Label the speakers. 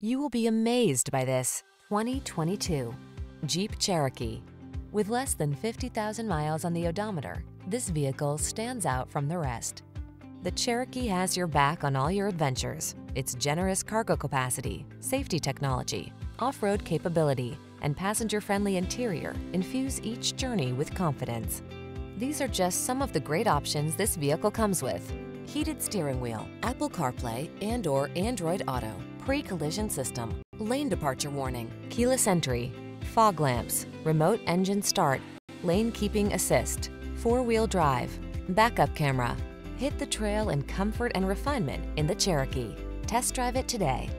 Speaker 1: You will be amazed by this 2022 Jeep Cherokee. With less than 50,000 miles on the odometer, this vehicle stands out from the rest. The Cherokee has your back on all your adventures. Its generous cargo capacity, safety technology, off-road capability, and passenger-friendly interior infuse each journey with confidence. These are just some of the great options this vehicle comes with. Heated steering wheel, Apple CarPlay and or Android Auto, pre-collision system, lane departure warning, keyless entry, fog lamps, remote engine start, lane keeping assist, four-wheel drive, backup camera. Hit the trail in comfort and refinement in the Cherokee. Test drive it today.